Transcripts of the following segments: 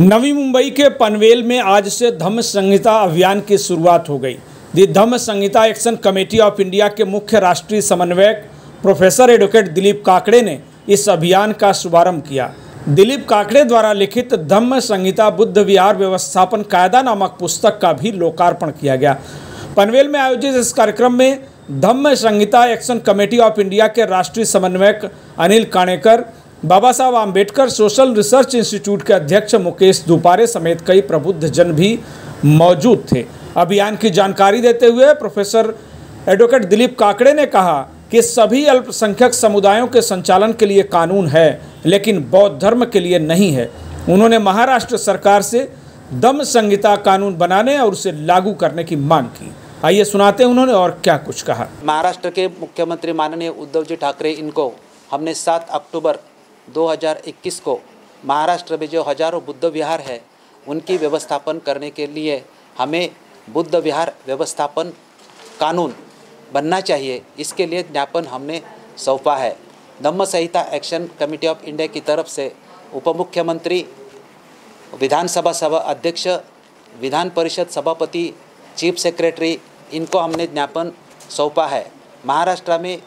नवी मुंबई के पनवेल में आज से धम्म संहिता अभियान की शुरुआत हो गई। The Dhamma Sanhita action committee of India के मुख्य राष्ट्रीय समन्वयक प्रोफेसर एडवोकेट दिलीप काकड़े ने इस अभियान का शुभारंभ किया। दिलीप काकड़े द्वारा लिखित धम्म संहिता बुद्ध विहार व्यवस्थापन कायदा नामक पुस्तक का भी लोकार्पण किया गया। पनवेल में आयोजित इस कार्यक्रम में Dhamma Sanhita action committee of India के राष्ट्रीय समन्वयक अनिल काणेकर बाबा Saheb Ambedkar social research institute के अध्यक्ष मुकेश दुपारे समेत कई प्रबुद्ध जन भी मौजूद थे। अभियान की जानकारी देते हुए प्रोफेसर एडवोकेट दिलीप काकड़े ने कहा कि सभी अल्पसंख्यक समुदायों के संचालन के लिए कानून है, लेकिन बौद्ध धर्म के लिए नहीं है। उन्होंने महाराष्ट्र सरकार से दम संहिता कानून बनाने और उसे लागू करने की मांग की। आइए सुनाते हैं उन्होंने और क्या कुछ कहा। महाराष्ट्र के मुख्यमंत्री माननीय उद्धव जी ठाकरे, इनको हमने सात अक्टूबर 2021 को महाराष्ट्र में जो हज़ारों बुद्ध विहार है, उनकी व्यवस्थापन करने के लिए हमें बुद्ध विहार व्यवस्थापन कानून बनना चाहिए। इसके लिए ज्ञापन हमने सौंपा है। Dhamma Sanhita action committee of India की तरफ़ से उप मुख्यमंत्री विधानसभा सभा अध्यक्ष, विधान परिषद सभापति, चीफ सेक्रेटरी, इनको हमने ज्ञापन सौंपा है। महाराष्ट्र में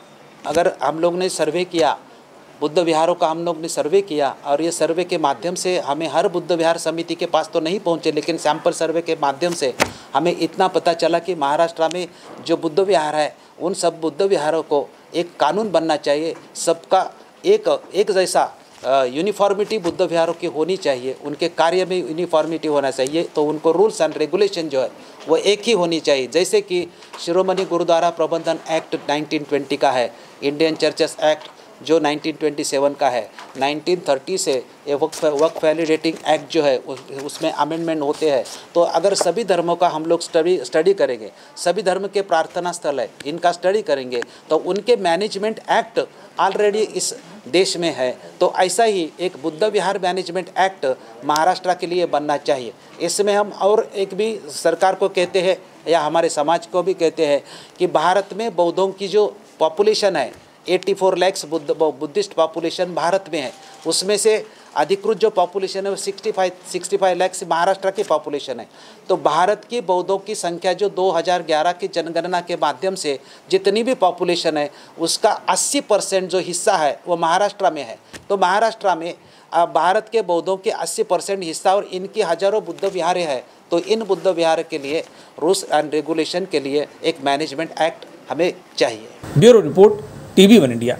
अगर हम लोग ने सर्वे किया बुद्ध विहारों का हम लोग ने सर्वे किया और ये सर्वे के माध्यम से हमें हर बुद्ध विहार समिति के पास तो नहीं पहुँचे, लेकिन सैंपल सर्वे के माध्यम से हमें इतना पता चला कि महाराष्ट्र में जो बुद्ध विहार है, उन सब बुद्ध विहारों को एक कानून बनना चाहिए, सबका एक एक जैसा यूनिफॉर्मिटी बुद्ध विहारों की होनी चाहिए, उनके कार्य में यूनिफॉर्मिटी होना चाहिए तो उनको रूल्स एंड रेगुलेशन जो है, वो एक ही होनी चाहिए। जैसे कि शिरोमणि गुरुद्वारा प्रबंधन एक्ट 1920 का है इंडियन चर्चेस एक्ट जो 1927 का है। 1930 से ये वक्फ वक्फ वैलिडेटिंग एक्ट जो है उस, उसमें अमेंडमेंट होते हैं। तो अगर सभी धर्मों का हम लोग स्टडी स्टडी करेंगे सभी धर्म के प्रार्थना स्थल है इनका स्टडी करेंगे तो उनके मैनेजमेंट एक्ट ऑलरेडी इस देश में है। तो ऐसा ही एक बुद्ध विहार मैनेजमेंट एक्ट महाराष्ट्र के लिए बनना चाहिए। इसमें हम और एक भी सरकार को कहते हैं या हमारे समाज को भी कहते हैं कि भारत में बौद्धों की जो पॉपुलेशन है 84 लैक्स बुद्ध बुद्धिस्ट पॉपुलेशन भारत में है। उसमें से अधिकृत जो पॉपुलेशन है वो 65 65 लैक्स महाराष्ट्र की पॉपुलेशन है। तो भारत की बौद्धों की संख्या जो 2011 की जनगणना के माध्यम से जितनी भी पॉपुलेशन है, उसका 80 परसेंट जो हिस्सा है वो महाराष्ट्र में है। तो महाराष्ट्र में भारत के बौद्धों के 80 परसेंट हिस्सा और इनकी हज़ारों बुद्ध विहारें हैं। तो इन बुद्ध विहार के लिए रूल्स एंड रेगुलेशन के लिए एक मैनेजमेंट एक्ट हमें चाहिए। Bureau report. TV One India.